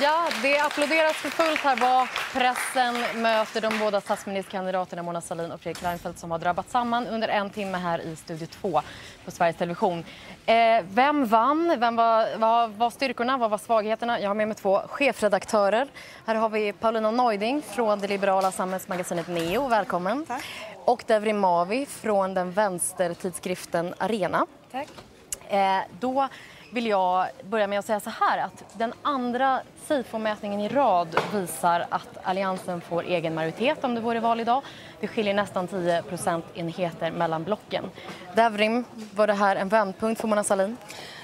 Ja, det applåderas för fullt här bak. Pressen möter de båda statsministerkandidaterna Mona Sahlin och Fredrik Reinfeldt som har drabbat samman under en timme här i Studio 2 på Sveriges Television. Eh, vem vann? Vem var, vad var styrkorna? Vad var svagheterna? Jag har med mig två chefredaktörer. Här har vi Paulina Neuding från det liberala samhällsmagasinet Neo. Välkommen. Tack. Och Devrim Mavi från den vänstertidskriften Arena. Tack. Eh, då vill jag börja med att säga så här att den andra SIFO-mätningen i rad visar att Alliansen får egen majoritet om det vore val idag. Det skiljer nästan 10 procentenheter mellan blocken. Devrim, var det här en vändpunkt för Mona Sahlin?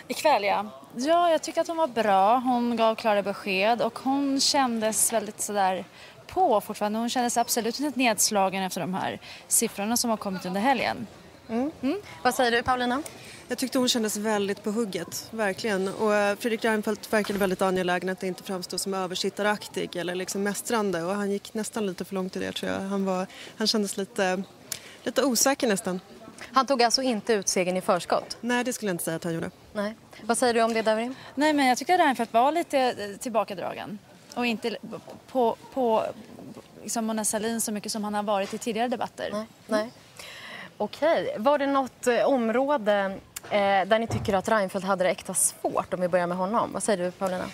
Ikväll, ja. Ja, jag tycker att hon var bra. Hon gav klara besked och hon kändes väldigt sådär på fortfarande. Hon kändes absolut inte nedslagen efter de här siffrorna som har kommit under helgen. Mm. Mm. Vad säger du, Paulina? Jag tyckte hon kändes väldigt på hugget, verkligen. Och eh, Fredrik Reinfeldt verkade väldigt angelägen att inte framstå som översittaraktig eller liksom mästrande och han gick nästan lite för långt i det tror jag. Han, var, han kändes lite, lite osäker nästan. Han tog alltså inte ut segern i förskott? Nej, det skulle jag inte säga att han gjorde. Nej. Vad säger du om det, Davrim? Nej, men jag tycker att Reinfeldt var lite eh, tillbakadragen och inte på, på liksom Mona Sahlin så mycket som han har varit i tidigare debatter. Nej. Nej. Okej. Var det något eh, område Eh, där ni tycker att Reinfeldt hade det äkta svårt om vi börjar med honom. Vad säger du Paulina?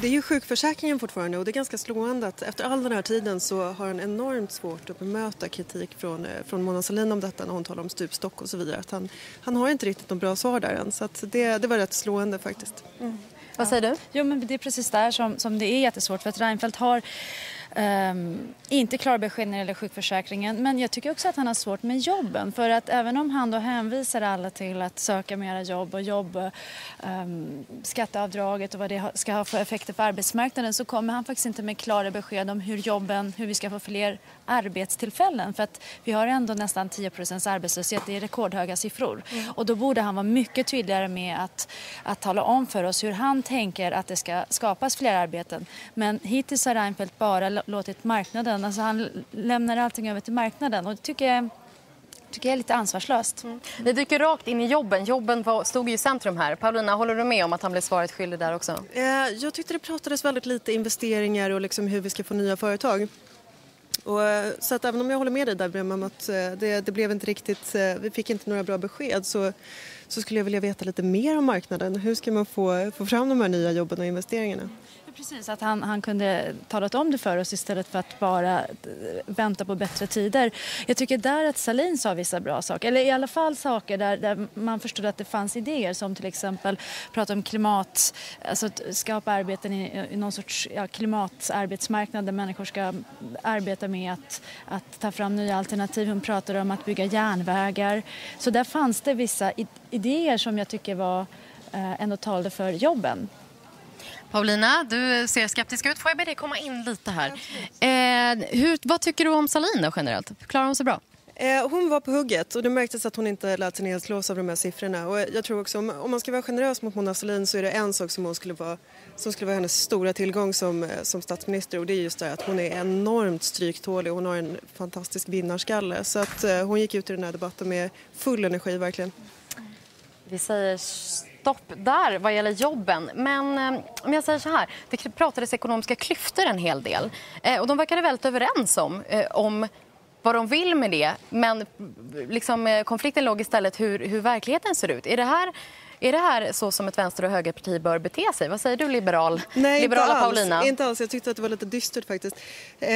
Det är ju sjukförsäkringen fortfarande och det är ganska slående att efter all den här tiden så har han enormt svårt att bemöta kritik från, eh, från Mona Sahlin om detta när hon talar om stupstock och så vidare. Att han, han har inte riktigt något bra svar där än så det, det var rätt slående faktiskt. Mm. Vad säger du? Jo men det är precis där som, som det är jättesvårt för att Reinfeldt har Um, inte klara besked när det gäller sjukförsäkringen men jag tycker också att han har svårt med jobben. För att även om han då hänvisar alla till att söka mera jobb och jobb, um, skatteavdraget och vad det ska ha för effekter för arbetsmarknaden så kommer han faktiskt inte med klara besked om hur jobben, hur vi ska få fler arbetstillfällen. För att vi har ändå nästan 10% arbetslöshet, det är rekordhöga siffror. Mm. och då borde han vara mycket tydligare med att, att tala om för oss hur han tänker att det ska skapas fler arbeten. Men hittills har Reinfeldt bara låtit marknaden, alltså han lämnar allting över till marknaden och det tycker jag tycker jag är lite ansvarslöst. Mm. Det dyker rakt in i jobben. Jobben var, stod ju i centrum här. Paulina, håller du med om att han blev svaret skyldig där också? Eh, jag tyckte det pratades väldigt lite investeringar och liksom hur vi ska få nya företag. Och, eh, så att även om jag håller med dig där om att eh, det, det, blev inte riktigt, vi fick inte några bra besked så, så skulle jag vilja veta lite mer om marknaden. Hur ska man få, få fram de här nya jobben och investeringarna? Precis, att han, han kunde talat om det för oss istället för att bara eh, vänta på bättre tider. Jag tycker där att Salin sa vissa bra saker, eller i alla fall saker där, där man förstod att det fanns idéer som till exempel prata om klimat, alltså att skapa arbeten i, i någon sorts ja, klimatarbetsmarknad där människor ska arbeta med att, att ta fram nya alternativ. Hon pratade om att bygga järnvägar. Så där fanns det vissa idéer som jag tycker var eh, ändå talade för jobben. Paulina, du ser skeptisk ut. Får jag be dig komma in lite här? Eh, hur, vad tycker du om Salin då, generellt? Klarar hon sig bra? Eh, hon var på hugget och det märktes att hon inte lät sig nedslås av de här siffrorna. Och jag tror också om, om man ska vara generös mot Mona Sahlin så är det en sak som hon skulle vara som skulle vara hennes stora tillgång som, eh, som statsminister och det är just det att hon är enormt stryktålig och hon har en fantastisk vinnarskalle. Så att eh, hon gick ut i den här debatten med full energi verkligen. Vi säger stopp där vad gäller jobben. Men eh, om jag säger så här, det pratades ekonomiska klyftor en hel del. Eh, och de verkade väldigt överens om, eh, om vad de vill med det. Men liksom, eh, konflikten låg istället hur, hur verkligheten ser ut. Är det här är det här så som ett vänster och högerparti bör bete sig? Vad säger du liberal, Nej, liberala inte alls, Paulina? inte alls. Jag tyckte att det var lite dystert faktiskt. Eh,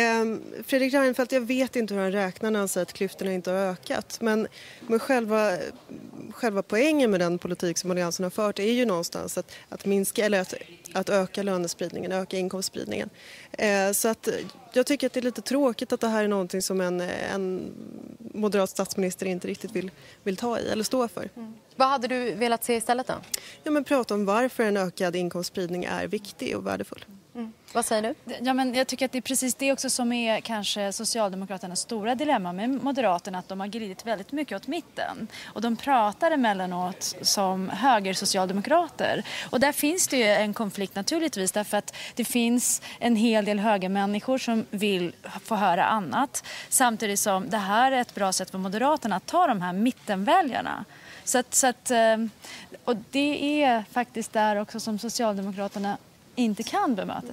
Fredrik Reinfeldt, jag vet inte hur han räknar när han säger att klyftorna inte har ökat. Men, men själva, själva poängen med den politik som Alliansen har fört är ju någonstans att, att minska, eller att, att öka lönespridningen, öka inkomstspridningen. Eh, så att jag tycker att det är lite tråkigt att det här är någonting som en, en moderat statsminister inte riktigt vill, vill ta i eller stå för. Mm. Vad hade du velat se istället då? Ja, men prata om varför en ökad inkomstspridning är viktig och värdefull. Mm. Vad säger du? Ja, men jag tycker att det är precis det också som är kanske Socialdemokraternas stora dilemma med Moderaterna, att de har glidit väldigt mycket åt mitten. Och de pratar emellanåt som högersocialdemokrater. Och där finns det ju en konflikt naturligtvis därför att det finns en hel del högermänniskor som vill få höra annat. Samtidigt som det här är ett bra sätt för Moderaterna att ta de här mittenväljarna. Så att, så att, eh, och det är faktiskt där också som Socialdemokraterna inte kan bemöta.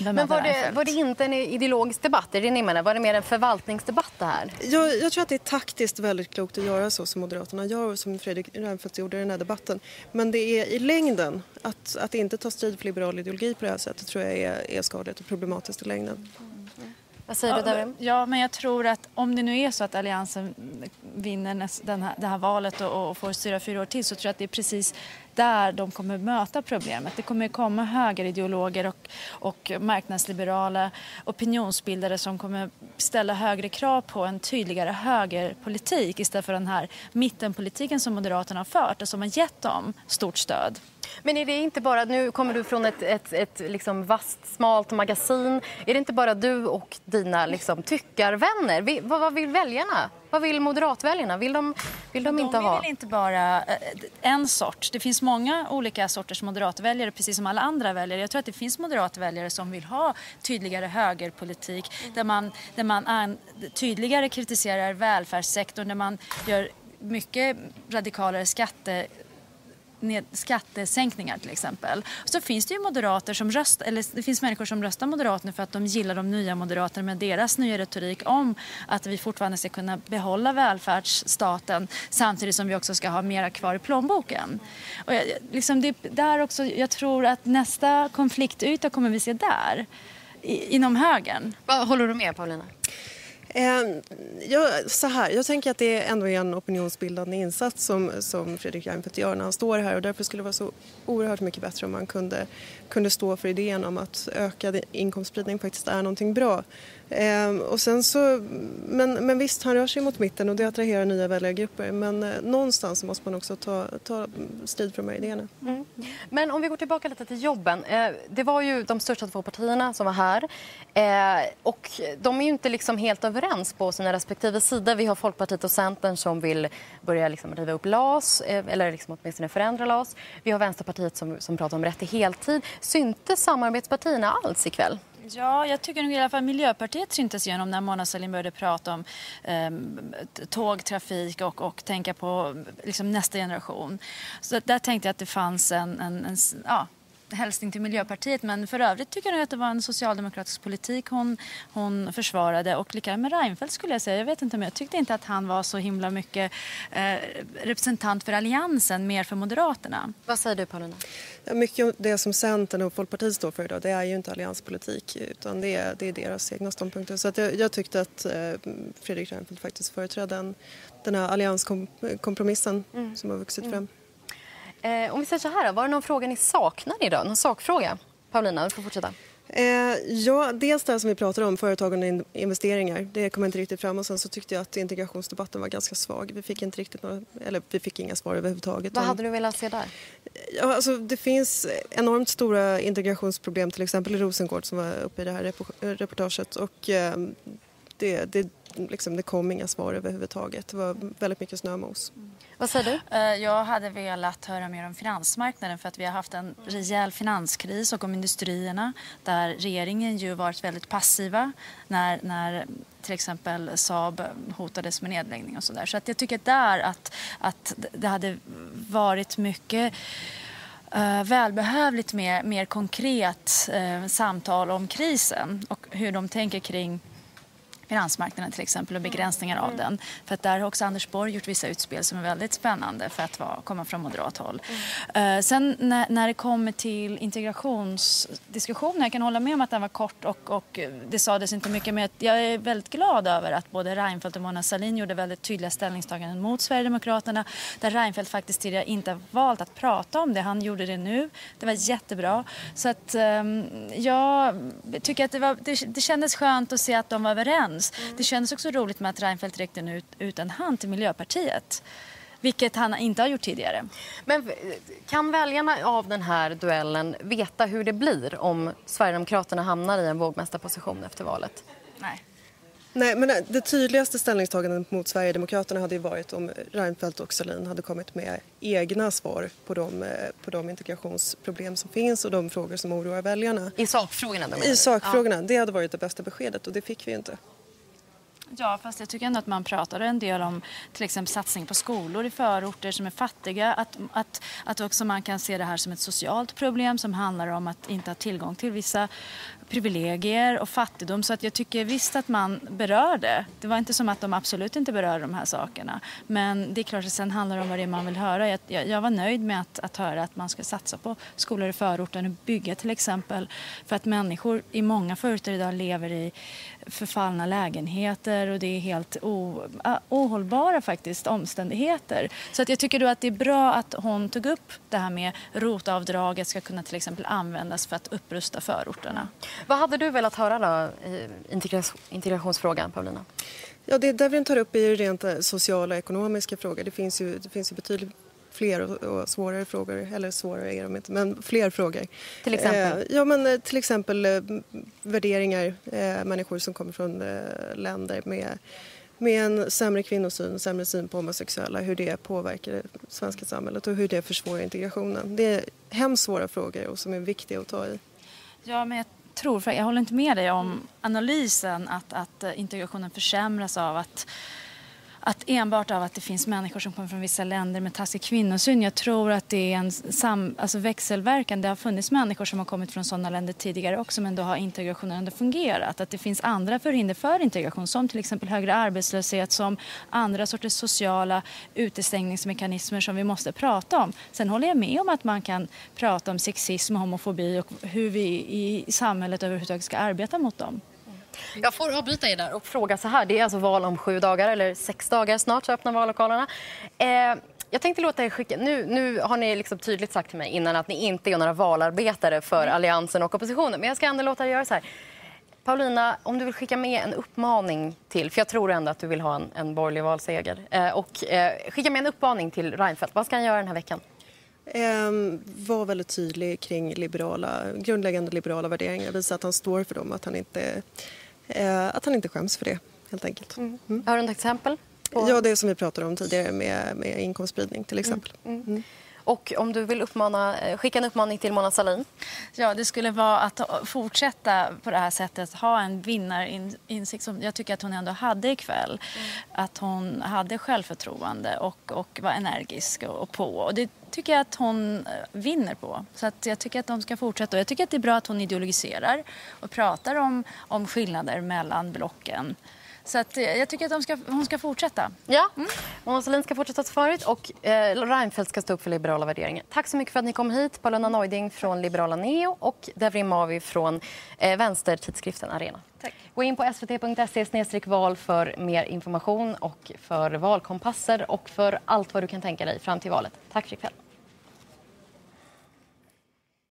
Men var det, var det inte en ideologisk debatt? Är det ni menar? Var det mer en förvaltningsdebatt det här? Jag, jag tror att det är taktiskt väldigt klokt att göra så som Moderaterna gör och som Fredrik Reinfeldt gjorde i den här debatten. Men det är i längden, att, att inte ta strid för liberal ideologi på det här sättet tror jag är, är skadligt och problematiskt i längden. Vad säger ja, du Devrim? Ja, men jag tror att om det nu är så att Alliansen vinner den här, det här valet och, och får styra fyra år till så tror jag att det är precis där de kommer möta problemet. Det kommer komma högerideologer och, och marknadsliberala opinionsbildare som kommer ställa högre krav på en tydligare högerpolitik istället för den här mittenpolitiken som Moderaterna har fört och som har gett dem stort stöd. Men är det inte bara, nu kommer du från ett, ett, ett liksom vasst, smalt magasin. Är det inte bara du och dina liksom, tyckarvänner? Vad, vad vill väljarna? Vad vill moderatväljarna? Vill de, vill de, de inte ha? De vill inte bara eh, en sort. Det finns många olika sorters moderatväljare, precis som alla andra väljare. Jag tror att det finns moderatväljare som vill ha tydligare högerpolitik mm. där man, där man tydligare kritiserar välfärdssektorn, där man gör mycket radikalare skatte skattesänkningar till exempel. Så finns det ju moderater som röst, eller det finns människor som röstar Moderaterna för att de gillar de nya Moderaterna med deras nya retorik om att vi fortfarande ska kunna behålla välfärdsstaten samtidigt som vi också ska ha mera kvar i plånboken. Och jag, liksom det, där också, jag tror att nästa konfliktyta kommer vi se där, i, inom högern. Håller du med Paulina? Ehm, ja, så här, jag tänker att det ändå är en opinionsbildande insats som, som Fredrik Reinfeldt gör när han står här och därför skulle det vara så oerhört mycket bättre om man kunde, kunde stå för idén om att ökad inkomstspridning faktiskt är någonting bra. Eh, och sen så, men, men visst, han rör sig mot mitten och det attraherar nya väljargrupper men eh, någonstans måste man också ta, ta strid för de här idéerna. Mm. Men om vi går tillbaka lite till jobben. Eh, det var ju de största två partierna som var här eh, och de är ju inte liksom helt överens på sina respektive sidor. Vi har Folkpartiet och Centern som vill börja liksom riva upp LAS eh, eller liksom åtminstone förändra LAS. Vi har Vänsterpartiet som, som pratar om rätt till heltid. Syntes samarbetspartierna alls ikväll? Ja, jag tycker nog i alla fall Miljöpartiet syntes igenom när Mona Sahlin började prata om eh, tågtrafik och, och tänka på liksom, nästa generation. Så där tänkte jag att det fanns en, en, en ja, hälsning till Miljöpartiet men för övrigt tycker jag att det var en socialdemokratisk politik hon, hon försvarade och likadant med Reinfeldt skulle jag säga. Jag vet inte men jag tyckte inte att han var så himla mycket eh, representant för Alliansen, mer för Moderaterna. Vad säger du Paulina? Ja, mycket av det som Centern och Folkpartiet står för idag det är ju inte allianspolitik utan det är, det är deras egna ståndpunkter. Så att jag, jag tyckte att eh, Fredrik Reinfeldt faktiskt företrädde den, den här allianskompromissen mm. som har vuxit mm. fram. Eh, om vi säger så här, var det någon fråga ni saknar idag? Någon sakfråga? Paulina, du får fortsätta. Eh, ja, dels det som vi pratade om, företagande och investeringar. Det kom inte riktigt fram. Och sen så tyckte jag att integrationsdebatten var ganska svag. Vi fick, inte riktigt några, eller vi fick inga svar överhuvudtaget. Vad hade du velat se där? Ja, alltså, det finns enormt stora integrationsproblem, till exempel i Rosengård som var uppe i det här reportaget. Och, eh, det, det, liksom, det kom inga svar överhuvudtaget. Det var väldigt mycket snömos. Mm. Vad säger du? Eh, jag hade velat höra mer om finansmarknaden för att vi har haft en rejäl finanskris och om industrierna där regeringen ju varit väldigt passiva när, när till exempel Saab hotades med nedläggning och sådär. Så att jag tycker där att, att det hade varit mycket Uh, välbehövligt med mer konkret uh, samtal om krisen och hur de tänker kring finansmarknaden till exempel och begränsningar av den. För att där har också Anders Borg gjort vissa utspel som är väldigt spännande för att vara, komma från moderat håll. Mm. Uh, sen när, när, det kommer till integrationsdiskussioner, jag kan hålla med om att den var kort och, och det sades inte mycket men jag är väldigt glad över att både Reinfeldt och Mona Sahlin gjorde väldigt tydliga ställningstaganden mot Sverigedemokraterna där Reinfeldt faktiskt tidigare inte valt att prata om det. Han gjorde det nu. Det var jättebra. Så att um, jag tycker att det, var, det, det kändes skönt att se att de var överens överens. Mm. Det kändes också roligt med att Reinfeldt räckte ut, ut en hand till Miljöpartiet. Vilket han inte har gjort tidigare. Men kan väljarna av den här duellen veta hur det blir om Sverigedemokraterna hamnar i en vågmästarposition efter valet? Nej. Nej, men det tydligaste ställningstagandet mot Sverigedemokraterna hade ju varit om Reinfeldt och Sahlin hade kommit med egna svar på de, eh, på de integrationsproblem som finns och de frågor som oroar väljarna. I sakfrågorna? I sakfrågorna. Ja. Det hade varit det bästa beskedet och det fick vi inte. Ja, fast jag tycker ändå att man pratade en del om till exempel satsning på skolor i förorter som är fattiga. Att, att, att också man kan se det här som ett socialt problem som handlar om att inte ha tillgång till vissa privilegier och fattigdom så att jag tycker visst att man berör det. Det var inte som att de absolut inte berörde de här sakerna. Men det är klart att sen handlar det om vad det är man vill höra. Jag, jag var nöjd med att, att höra att man ska satsa på skolor i förorten och bygga till exempel för att människor i många förorter idag lever i förfallna lägenheter och det är helt o, ohållbara faktiskt omständigheter. Så att jag tycker då att det är bra att hon tog upp det här med rotavdraget ska kunna till exempel användas för att upprusta förorterna. Vad hade du velat höra då i integrationsfrågan, Paulina? Ja, det Devrin tar upp är ju rent eh, sociala och ekonomiska frågor. Det finns ju, det finns ju betydligt fler och, svårare frågor, eller svårare är de inte, men fler frågor. Till exempel? Eh, ja, men eh, till exempel eh, värderingar, eh, människor som kommer från eh, länder med, med en sämre kvinnosyn, sämre syn på homosexuella, hur det påverkar det svenska samhället och hur det försvårar integrationen. Det är hemskt svåra frågor och som är viktiga att ta i. Ja, men jag tror, för jag håller inte med dig om analysen att, att eh, integrationen försämras av att att enbart av att det finns människor som kommer från vissa länder med taskig kvinnosyn. Jag tror att det är en sam, alltså växelverkan. Det har funnits människor som har kommit från sådana länder tidigare också men då har integrationen ändå fungerat. Att det finns andra förhinder för integration som till exempel högre arbetslöshet, som andra sorters sociala utestängningsmekanismer som vi måste prata om. Sen håller jag med om att man kan prata om sexism och homofobi och hur vi i samhället överhuvudtaget ska arbeta mot dem. Jag får avbryta er där och fråga så här. Det är alltså val om sju dagar, eller sex dagar snart så öppnar vallokalerna. Eh, jag tänkte låta er skicka... Nu, nu har ni liksom tydligt sagt till mig innan att ni inte är några valarbetare för mm. Alliansen och oppositionen. Men jag ska ändå låta er göra så här. Paulina, om du vill skicka med en uppmaning till, för jag tror ändå att du vill ha en, en borgerlig valseger. Eh, och eh, skicka med en uppmaning till Reinfeldt. Vad ska han göra den här veckan? Eh, var väldigt tydlig kring liberala, grundläggande liberala värderingar. Visa att han står för dem, att han inte att han inte skäms för det, helt enkelt. Mm. Mm. Har du något exempel? På... Ja, det som vi pratade om tidigare med, med inkomstspridning till exempel. Mm. mm. mm. Och om du vill uppmana, eh, skicka en uppmaning till Mona Sahlin? Ja, det skulle vara att fortsätta på det här sättet, ha en vinnarinsikt som jag tycker att hon ändå hade ikväll. Mm. Att hon hade självförtroende och, och var energisk och, och på. Och det tycker jag att hon eh, vinner på. Så att jag tycker att de ska fortsätta. Och jag tycker att det är bra att hon ideologiserar och pratar om, om skillnader mellan blocken. Så att, eh, jag tycker att de ska, hon ska fortsätta. Ja, mm. Mona Sahlin ska fortsätta som förut och eh, Reinfeldt ska stå upp för liberala värderingar. Tack så mycket för att ni kom hit. Paulina Neuding från Liberala Neo och Devrim Mavi från eh, vänstertidskriften Arena. Tack. Gå in på svt.se val för mer information och för valkompasser och för allt vad du kan tänka dig fram till valet. Tack för ikväll.